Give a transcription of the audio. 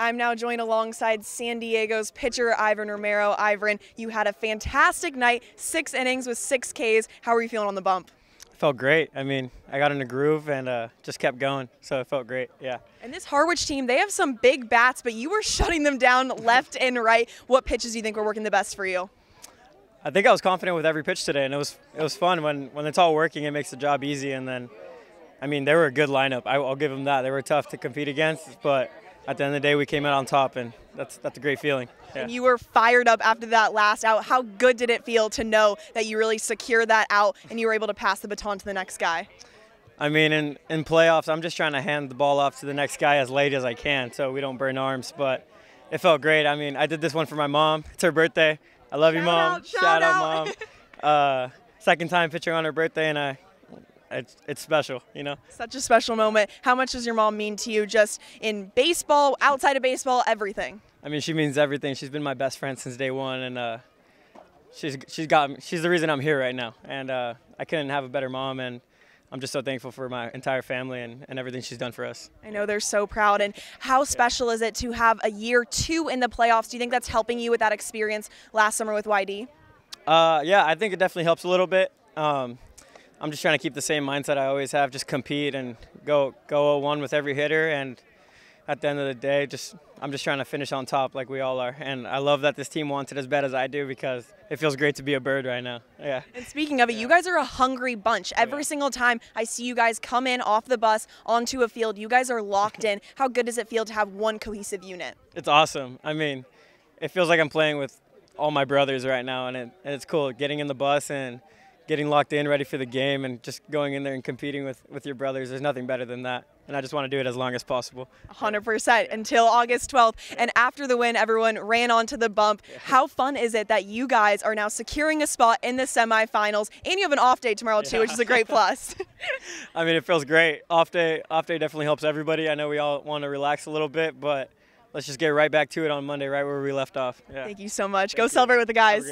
I'm now joined alongside San Diego's pitcher, Ivan Romero. Ivan, you had a fantastic night, six innings with six Ks. How are you feeling on the bump? Felt great. I mean, I got in a groove and uh, just kept going, so it felt great. Yeah. And this Harwich team, they have some big bats, but you were shutting them down left and right. What pitches do you think were working the best for you? I think I was confident with every pitch today, and it was it was fun when when it's all working. It makes the job easy, and then, I mean, they were a good lineup. I, will give them that. They were tough to compete against, but at the end of the day, we came out on top, and that's that's a great feeling. Yeah. And you were fired up after that last out. How good did it feel to know that you really secured that out and you were able to pass the baton to the next guy? I mean, in, in playoffs, I'm just trying to hand the ball off to the next guy as late as I can so we don't burn arms. But it felt great. I mean, I did this one for my mom. It's her birthday. I love shout you, mom. Out, shout, shout out, mom. uh, second time pitching on her birthday, and I it's, it's special, you know. Such a special moment. How much does your mom mean to you, just in baseball, outside of baseball, everything? I mean, she means everything. She's been my best friend since day one, and uh, she's she's got she's the reason I'm here right now. And uh, I couldn't have a better mom, and I'm just so thankful for my entire family and, and everything she's done for us. I know they're so proud. And how special yeah. is it to have a year two in the playoffs? Do you think that's helping you with that experience last summer with YD? Uh, yeah, I think it definitely helps a little bit. Um, I'm just trying to keep the same mindset I always have, just compete and go go one with every hitter. And at the end of the day, just I'm just trying to finish on top like we all are. And I love that this team wants it as bad as I do because it feels great to be a bird right now. Yeah. And speaking of it, you guys are a hungry bunch. Oh, every oh, yeah. single time I see you guys come in off the bus onto a field, you guys are locked in. How good does it feel to have one cohesive unit? It's awesome. I mean, it feels like I'm playing with all my brothers right now, and, it, and it's cool getting in the bus and – getting locked in, ready for the game, and just going in there and competing with, with your brothers. There's nothing better than that. And I just want to do it as long as possible. 100% until August 12th. And after the win, everyone ran onto the bump. How fun is it that you guys are now securing a spot in the semifinals? And you have an off day tomorrow, too, yeah. which is a great plus. I mean, it feels great. Off day, off day definitely helps everybody. I know we all want to relax a little bit, but let's just get right back to it on Monday, right where we left off. Yeah. Thank you so much. Thank Go you. celebrate with the guys.